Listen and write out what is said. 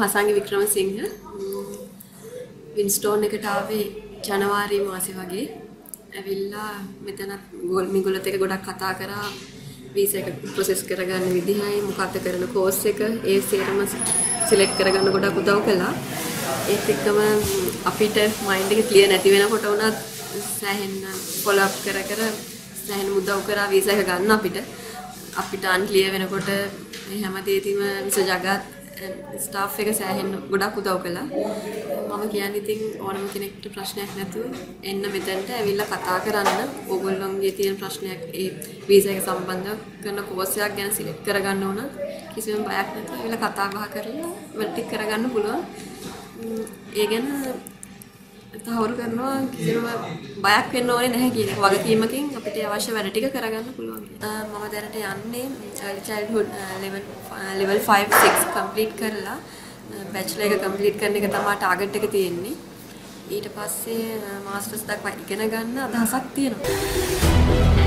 හසංග වික්‍රමසිංහ වින්ස්ටෝන් එකට ආවේ ජනවාරි මාසේ වගේ. ඇවිල්ලා මෙතන මිගුලත් එක ගොඩක් කතා කරා වීසා එක ප්‍රොසෙස් කරගන්න විදිහයි මොකක්ද කරන කෝස් එක ඒ සේරම සිලෙක්ට් කරගන්න ගොඩක් උදව් කළා. ඒත් එක්කම අපිට මයින්ඩ් එක ක්ලියර් නැති වෙනකොට උනත් සෑහෙන්න ෆොලෝ අප් කර කර සෑහෙන උදව් කරා වීසා එක ගන්න අපිට. අපිට අන්ක්ලියර් වෙනකොට මේ හැම දෙයකම විස ජගත් ස්ටාෆ් එක සෑහෙන්න ගොඩක් උදව් කළා. මම කියන්නේ ඉතින් ඕනම කෙනෙක්ට ප්‍රශ්නයක් නැතුව එන්න මෙතනට ඇවිල්ලා කතා කරන්න. ඕගොල්ලොන්ගේ තියෙන ප්‍රශ්නයක් ඒ වීසා එක සම්බන්ධව කරන කෝස් එකක් ගැන සිලෙක්ට් කරගන්න ඕන. කිසිම බයක් නැතුව ඇවිල්ලා කතා බහ කරලා වැඩ ටික කරගන්න පුළුවන්. ඒ ගැන තහවුරු කරනවා කිසිම බයක් වෙන්න ඕනේ නැහැ කියන එක වගකීමකින් අපිට අවශ්‍ය වැඩ ටික කරගන්න පුළුවන්. මම දැනට යන්නේ early childhood level level 5 6 complete කරලා බැචලර් එක complete කරන එක තමයි ටාගට් එක තියෙන්නේ. ඊට පස්සේ මාස්ටර්ස් දක්වා ඉගෙන ගන්න අදහසක් තියෙනවා.